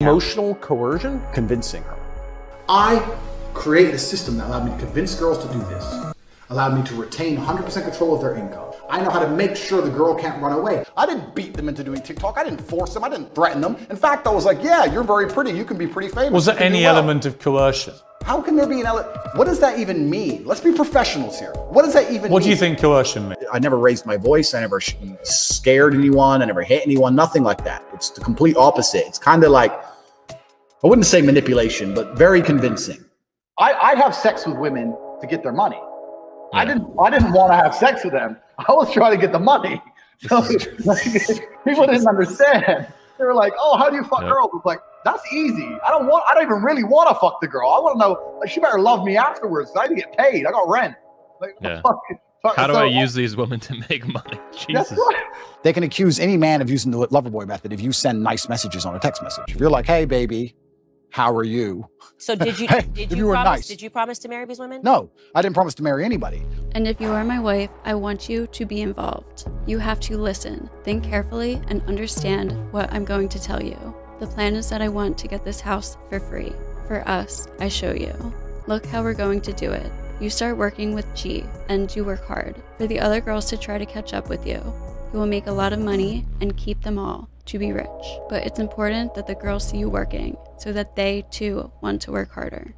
Emotional coercion? convincing her. I created a system that allowed me to convince girls to do this, allowed me to retain 100% control of their income. I know how to make sure the girl can't run away. I didn't beat them into doing TikTok. I didn't force them. I didn't threaten them. In fact, I was like, yeah, you're very pretty. You can be pretty famous. Was there any well." element of coercion? How can there be an element? What does that even mean? Let's be professionals here. What does that even What mean? do you think coercion means? I never raised my voice. I never scared anyone. I never hit anyone. Nothing like that. It's the complete opposite. It's kind of like, I wouldn't say manipulation, but very convincing. I, I'd have sex with women to get their money. I didn't. I didn't want to have sex with them. I was trying to get the money. So like, people didn't understand. They were like, "Oh, how do you fuck Yeah. girls?" It's like that's easy. I don't want. I don't even really want to fuck the girl. I want to know. Like, she better love me afterwards. I need to get paid. I got rent. Like, what the Yeah. fuck? Fuck- How do so- I use these women to make money? Jesus. right. They can accuse any man of using the lover boy method if you send nice messages on a text message. If you're like, hey, baby, how are you? So did you Hey, did you, you were promise nice. did you promise to marry these women? No, I didn't promise to marry anybody. And if you are my wife, I want you to be involved. You have to listen, think carefully, and understand what I'm going to tell you. The plan is that I want to get this house for free. For us, I show you. Look how we're going to do it. You start working with G, and you work hard for the other girls to try to catch up with you. You will make a lot of money and keep them all to be rich. But it's important that the girls see you working so that they too want to work harder.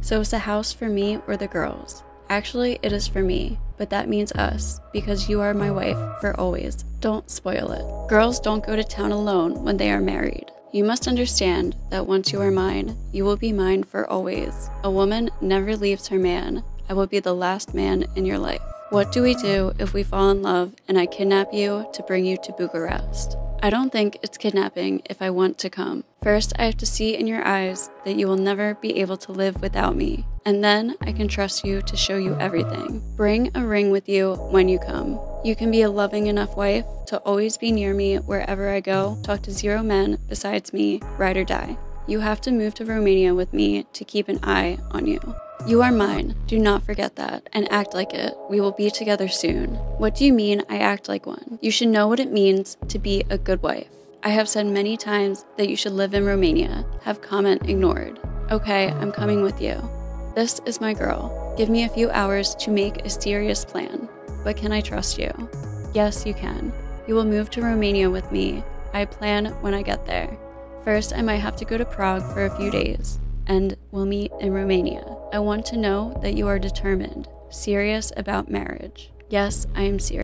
So is the house for me or the girls? Actually, it is for me, but that means us, because you are my wife for always. Don't spoil it. Girls don't go to town alone when they are married. You must understand that once you are mine, you will be mine for always. A woman never leaves her man. I will be the last man in your life. What do we do if we fall in love and I kidnap you to bring you to Bucharest? I don't think it's kidnapping if I want to come. First, I have to see in your eyes that you will never be able to live without me. And then I can trust you to show you everything. Bring a ring with you when you come. You can be a loving enough wife to always be near me wherever I go, talk to zero men besides me, ride or die. You have to move to Romania with me to keep an eye on you. You are mine. Do not forget that and act like it. We will be together soon. What do you mean I act like one? You should know what it means to be a good wife. I have said many times that you should live in Romania. Have comment ignored. Okay, I'm coming with you. This is my girl. Give me a few hours to make a serious plan. But can I trust you? Yes, you can. You will move to Romania with me. I plan when I get there. First, I might have to go to Prague for a few days, and we'll meet in Romania. I want to know that you are determined, serious about marriage. Yes, I am serious.